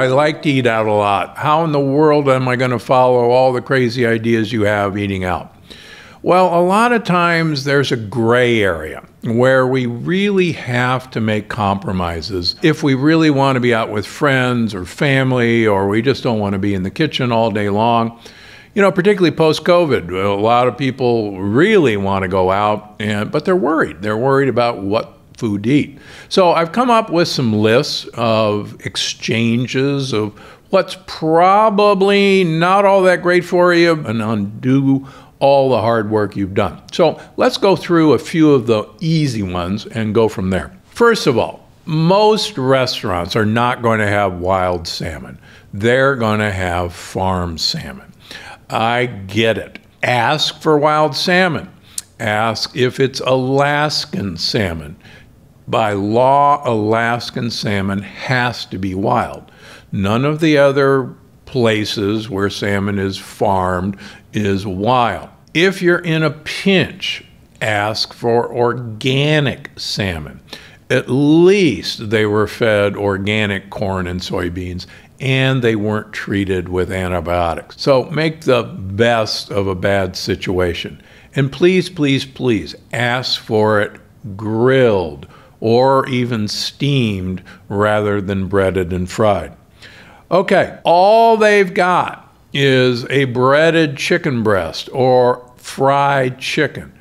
I like to eat out a lot. How in the world am I going to follow all the crazy ideas you have eating out? Well, a lot of times there's a gray area where we really have to make compromises. If we really want to be out with friends or family, or we just don't want to be in the kitchen all day long, you know, particularly post COVID, a lot of people really want to go out, and, but they're worried. They're worried about what food to eat. So I've come up with some lists of exchanges of what's probably not all that great for you and undo all the hard work you've done. So let's go through a few of the easy ones and go from there. First of all, most restaurants are not going to have wild salmon. They're going to have farm salmon. I get it. Ask for wild salmon. Ask if it's Alaskan salmon. By law, Alaskan salmon has to be wild. None of the other places where salmon is farmed is wild. If you're in a pinch, ask for organic salmon. At least they were fed organic corn and soybeans and they weren't treated with antibiotics. So make the best of a bad situation. And please, please, please ask for it grilled or even steamed rather than breaded and fried. Okay, all they've got is a breaded chicken breast or fried chicken.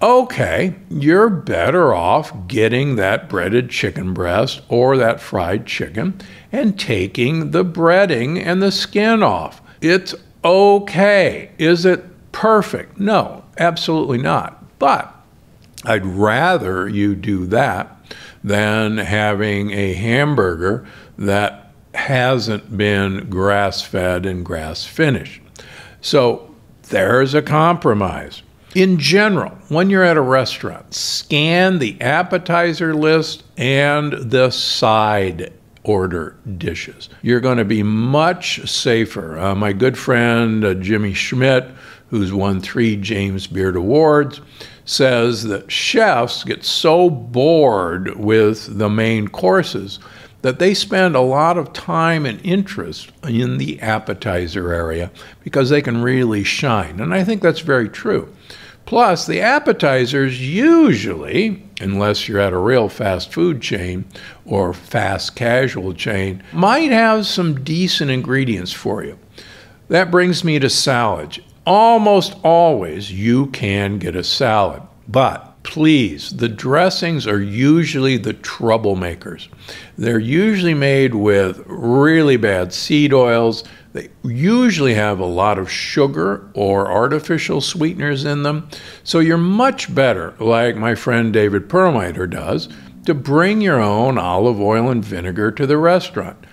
Okay, you're better off getting that breaded chicken breast or that fried chicken and taking the breading and the skin off. It's okay. Is it perfect? No, absolutely not. But I'd rather you do that than having a hamburger that hasn't been grass fed and grass finished. So there's a compromise. In general, when you're at a restaurant, scan the appetizer list and the side order dishes. You're going to be much safer. Uh, my good friend uh, Jimmy Schmidt, who's won three James Beard Awards, says that chefs get so bored with the main courses that they spend a lot of time and interest in the appetizer area because they can really shine. And I think that's very true. Plus, the appetizers usually, unless you're at a real fast food chain or fast casual chain, might have some decent ingredients for you. That brings me to salads. Almost always you can get a salad, but please, the dressings are usually the troublemakers. They're usually made with really bad seed oils. They usually have a lot of sugar or artificial sweeteners in them. So you're much better, like my friend David Perlmutter does, to bring your own olive oil and vinegar to the restaurant.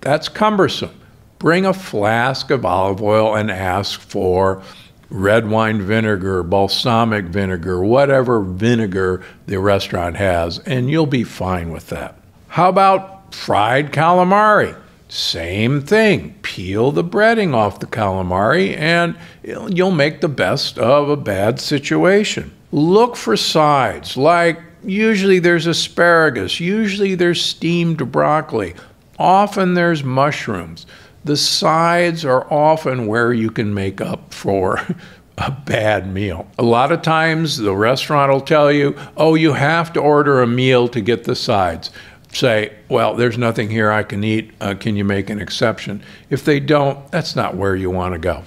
That's cumbersome. Bring a flask of olive oil and ask for red wine vinegar, balsamic vinegar, whatever vinegar the restaurant has, and you'll be fine with that. How about fried calamari? Same thing. Peel the breading off the calamari and you'll make the best of a bad situation. Look for sides like usually there's asparagus, usually there's steamed broccoli, often there's mushrooms the sides are often where you can make up for a bad meal. A lot of times the restaurant will tell you, oh, you have to order a meal to get the sides. Say, well, there's nothing here I can eat. Uh, can you make an exception? If they don't, that's not where you want to go.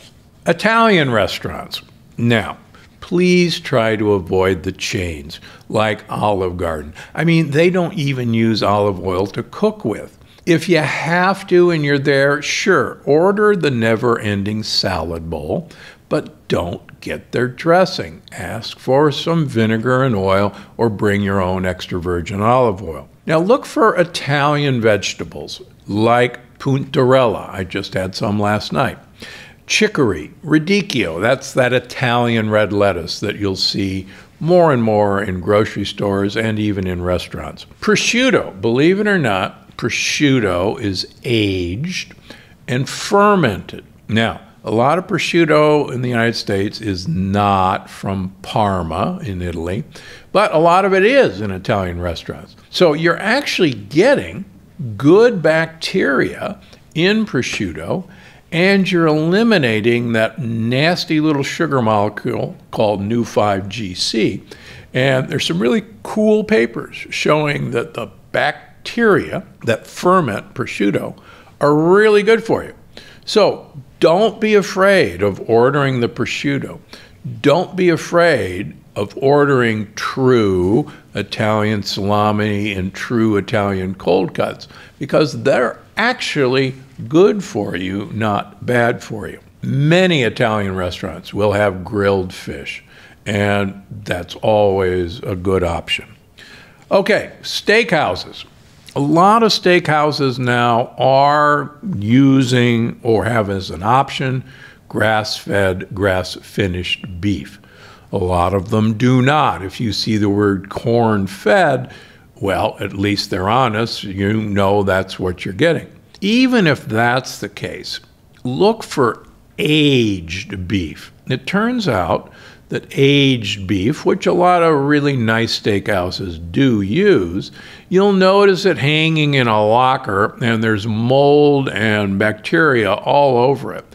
Italian restaurants. Now, please try to avoid the chains like Olive Garden. I mean, they don't even use olive oil to cook with. If you have to and you're there, sure, order the never ending salad bowl, but don't get their dressing. Ask for some vinegar and oil or bring your own extra virgin olive oil. Now look for Italian vegetables like puntarella. I just had some last night. Chicory, radicchio, that's that Italian red lettuce that you'll see more and more in grocery stores and even in restaurants. Prosciutto, believe it or not, prosciutto is aged and fermented. Now, a lot of prosciutto in the United States is not from Parma in Italy, but a lot of it is in Italian restaurants. So you're actually getting good bacteria in prosciutto and you're eliminating that nasty little sugar molecule called Neu5Gc. And there's some really cool papers showing that the bacteria that ferment prosciutto are really good for you. So don't be afraid of ordering the prosciutto. Don't be afraid of ordering true Italian salami and true Italian cold cuts because they're actually good for you, not bad for you. Many Italian restaurants will have grilled fish, and that's always a good option. Okay, steakhouses. A lot of steakhouses now are using or have as an option grass fed, grass finished beef. A lot of them do not. If you see the word corn fed, well, at least they're honest. You know that's what you're getting. Even if that's the case, look for aged beef. It turns out that aged beef, which a lot of really nice steakhouses do use, you'll notice it hanging in a locker and there's mold and bacteria all over it.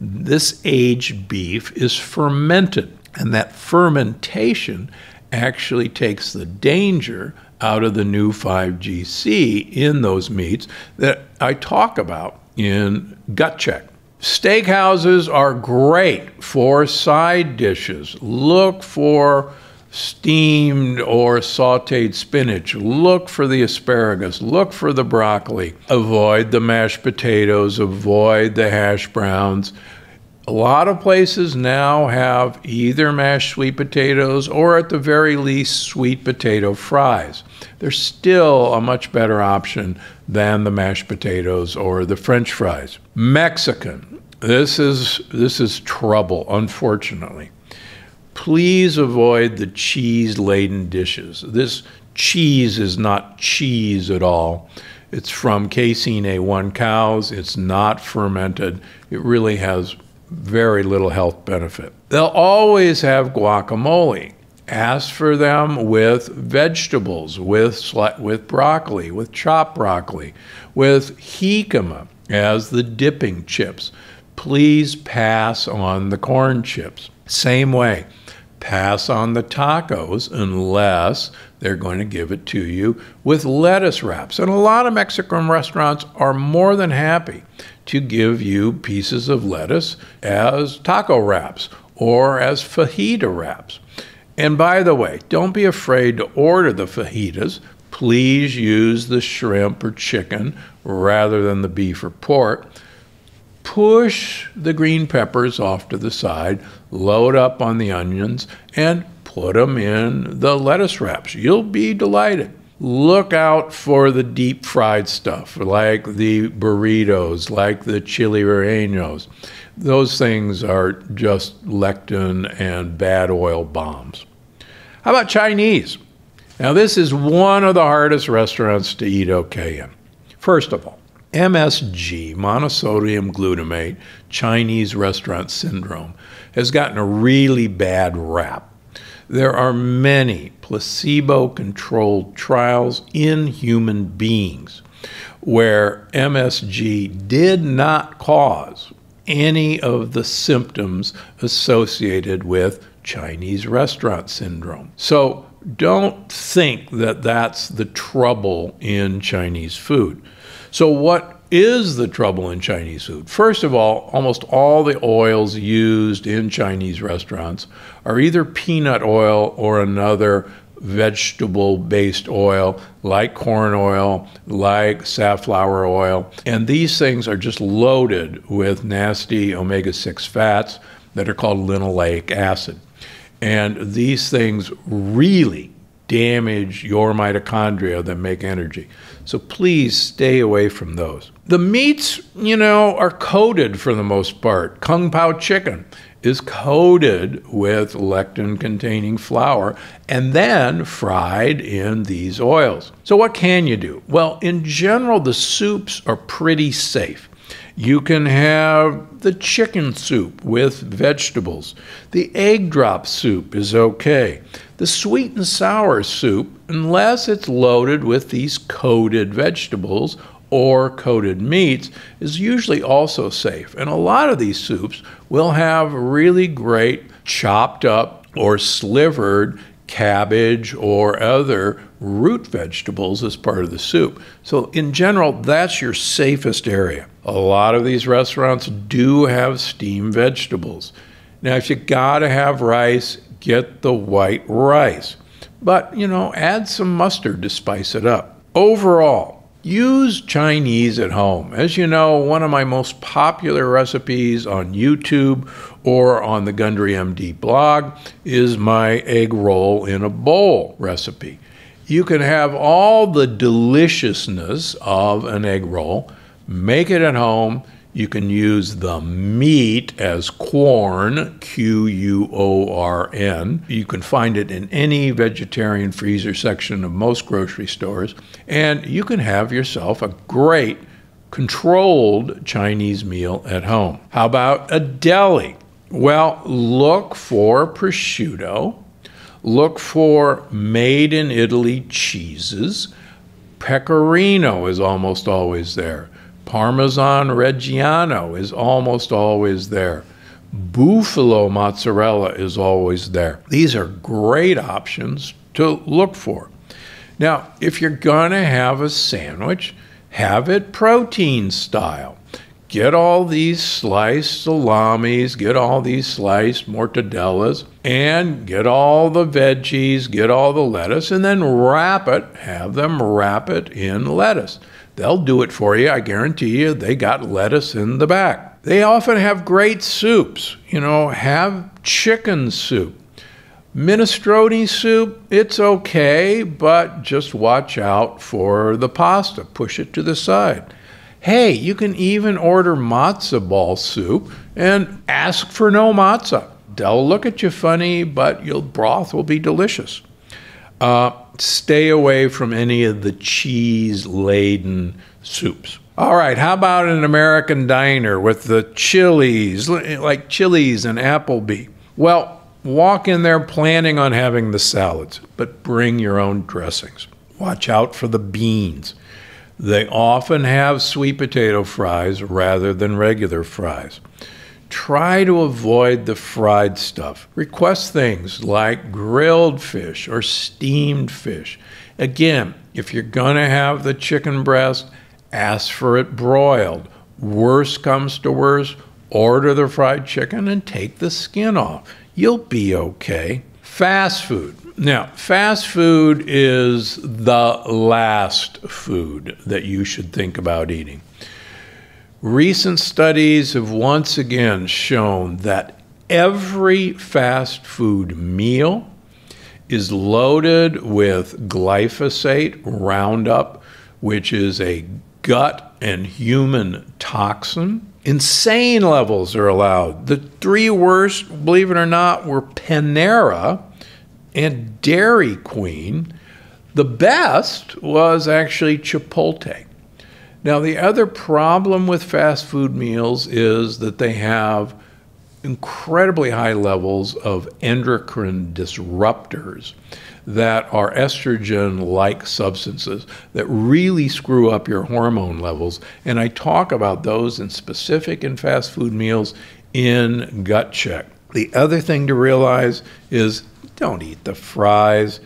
This aged beef is fermented, and that fermentation actually takes the danger out of the Neu5Gc in those meats that I talk about in Gut Check. Steakhouses are great for side dishes. Look for steamed or sauteed spinach. Look for the asparagus. Look for the broccoli. Avoid the mashed potatoes. Avoid the hash browns. A lot of places now have either mashed sweet potatoes or, at the very least, sweet potato fries. They're still a much better option than the mashed potatoes or the french fries. Mexican. This is this is trouble, unfortunately. Please avoid the cheese-laden dishes. This cheese is not cheese at all. It's from casein A1 cows. It's not fermented. It really has very little health benefit. They'll always have guacamole. Ask for them with vegetables, with, with broccoli, with chopped broccoli, with jicama as the dipping chips. Please pass on the corn chips. Same way, pass on the tacos unless they're going to give it to you with lettuce wraps. And a lot of Mexican restaurants are more than happy to give you pieces of lettuce as taco wraps or as fajita wraps. And by the way, don't be afraid to order the fajitas. Please use the shrimp or chicken rather than the beef or pork. Push the green peppers off to the side, load up on the onions, and put them in the lettuce wraps. You'll be delighted. Look out for the deep fried stuff, like the burritos, like the chili rellenos. Those things are just lectin and bad oil bombs. How about Chinese? Now, this is one of the hardest restaurants to eat okay in. First of all, MSG, monosodium glutamate, Chinese restaurant syndrome, has gotten a really bad rap. There are many placebo controlled trials in human beings where MSG did not cause any of the symptoms associated with Chinese restaurant syndrome. So don't think that that's the trouble in Chinese food. So, what is the trouble in Chinese food? First of all, almost all the oils used in Chinese restaurants are either peanut oil or another vegetable based oil like corn oil, like safflower oil. And these things are just loaded with nasty omega 6 fats that are called linoleic acid. And these things really damage your mitochondria that make energy. So please stay away from those. The meats, you know, are coated for the most part. Kung Pao chicken is coated with lectin containing flour and then fried in these oils. So, what can you do? Well, in general, the soups are pretty safe. You can have the chicken soup with vegetables. The egg drop soup is okay. The sweet and sour soup, unless it's loaded with these coated vegetables or coated meats, is usually also safe. And a lot of these soups will have really great chopped up or slivered cabbage or other root vegetables as part of the soup. So, in general, that's your safest area. A lot of these restaurants do have steamed vegetables. Now, if you gotta have rice, get the white rice. But, you know, add some mustard to spice it up. Overall, Use Chinese at home. As you know, one of my most popular recipes on YouTube or on the Gundry MD blog is my egg roll in a bowl recipe. You can have all the deliciousness of an egg roll, make it at home, you can use the meat as Quorn, Q U O R N. You can find it in any vegetarian freezer section of most grocery stores. And you can have yourself a great controlled Chinese meal at home. How about a deli? Well, look for prosciutto, look for made in Italy cheeses. Pecorino is almost always there. Parmesan Reggiano is almost always there. Buffalo mozzarella is always there. These are great options to look for. Now, if you're going to have a sandwich, have it protein style. Get all these sliced salamis, get all these sliced mortadellas, and get all the veggies, get all the lettuce, and then wrap it, have them wrap it in lettuce. They'll do it for you. I guarantee you, they got lettuce in the back. They often have great soups. You know, have chicken soup. Minestrone soup, it's okay, but just watch out for the pasta. Push it to the side. Hey, you can even order matzo ball soup and ask for no matzo. They'll look at you funny, but your broth will be delicious. Uh, stay away from any of the cheese laden soups. All right, how about an American diner with the Chili's, like Chili's and Applebee? Well, walk in there planning on having the salads, but bring your own dressings. Watch out for the beans. They often have sweet potato fries rather than regular fries. Try to avoid the fried stuff. Request things like grilled fish or steamed fish. Again, if you're going to have the chicken breast, ask for it broiled. Worst comes to worst, order the fried chicken and take the skin off. You'll be okay. Fast food. Now, fast food is the last food that you should think about eating. Recent studies have once again shown that every fast food meal is loaded with glyphosate, Roundup, which is a gut and human toxin. Insane levels are allowed. The three worst, believe it or not, were Panera and Dairy Queen. The best was actually Chipotle. Now, the other problem with fast food meals is that they have incredibly high levels of endocrine disruptors that are estrogen like substances that really screw up your hormone levels. And I talk about those in specific in fast food meals in Gut Check. The other thing to realize is don't eat the fries.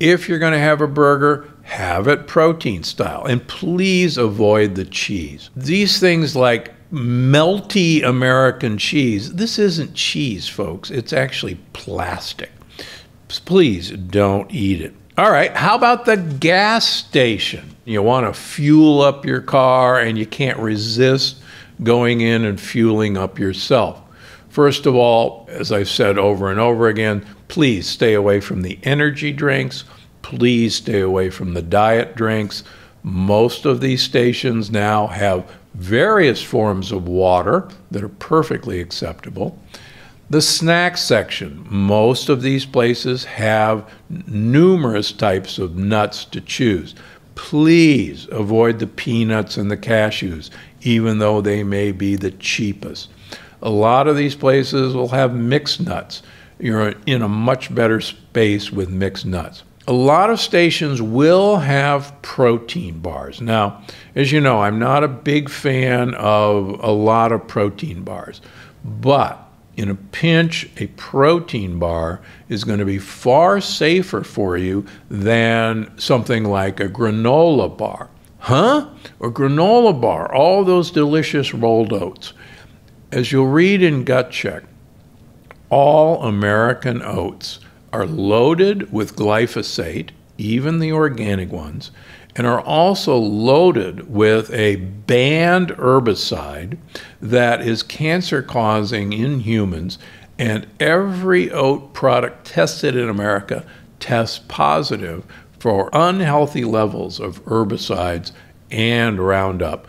If you're going to have a burger, have it protein style. And please avoid the cheese. These things like melty American cheese, this isn't cheese, folks. It's actually plastic. Please don't eat it. All right, how about the gas station? You want to fuel up your car and you can't resist going in and fueling up yourself. First of all, as I've said over and over again, please stay away from the energy drinks please stay away from the diet drinks. Most of these stations now have various forms of water that are perfectly acceptable. The snack section, most of these places have numerous types of nuts to choose. Please avoid the peanuts and the cashews, even though they may be the cheapest. A lot of these places will have mixed nuts. you're in a much better space with mixed nuts. A lot of stations will have protein bars. Now, as you know, I'm not a big fan of a lot of protein bars, but in a pinch, a protein bar is going to be far safer for you than something like a granola bar. Huh? A granola bar, all those delicious rolled oats. As you'll read in Gut Check, all American oats are loaded with glyphosate, even the organic ones, and are also loaded with a banned herbicide that is cancer causing in humans. And every oat product tested in America tests positive for unhealthy levels of herbicides and Roundup.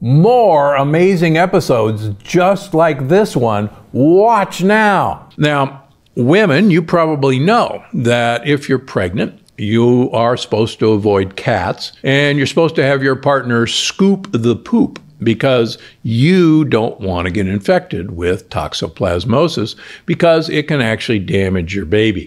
More amazing episodes just like this one. Watch now. Now, women, you probably know that if you're pregnant, you are supposed to avoid cats and you're supposed to have your partner scoop the poop because you don't want to get infected with toxoplasmosis because it can actually damage your baby.